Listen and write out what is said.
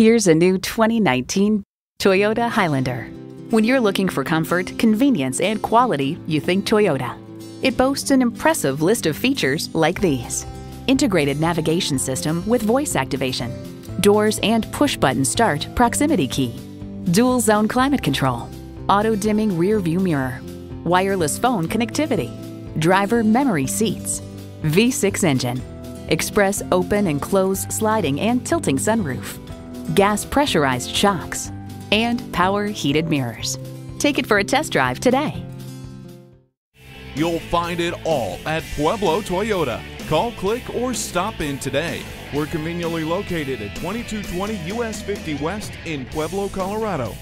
Here's a new 2019 Toyota Highlander. When you're looking for comfort, convenience, and quality, you think Toyota. It boasts an impressive list of features like these. Integrated navigation system with voice activation, doors and push-button start proximity key, dual zone climate control, auto dimming rear view mirror, wireless phone connectivity, driver memory seats, V6 engine, express open and close sliding and tilting sunroof, gas pressurized shocks, and power heated mirrors. Take it for a test drive today. You'll find it all at Pueblo Toyota. Call, click, or stop in today. We're conveniently located at 2220 US 50 West in Pueblo, Colorado.